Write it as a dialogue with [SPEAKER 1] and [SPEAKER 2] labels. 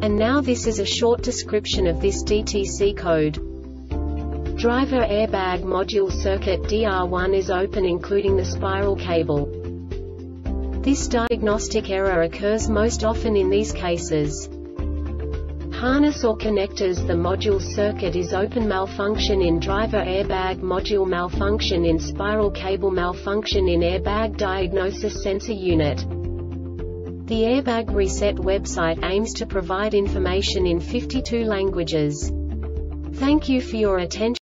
[SPEAKER 1] And now this is a short description of this DTC code. Driver Airbag Module Circuit DR1 is open including the spiral cable. This diagnostic error occurs most often in these cases. Harness or connectors The module circuit is open malfunction in driver airbag module malfunction in spiral cable malfunction in airbag diagnosis sensor unit. The Airbag Reset website aims to provide information in 52 languages. Thank you for your attention.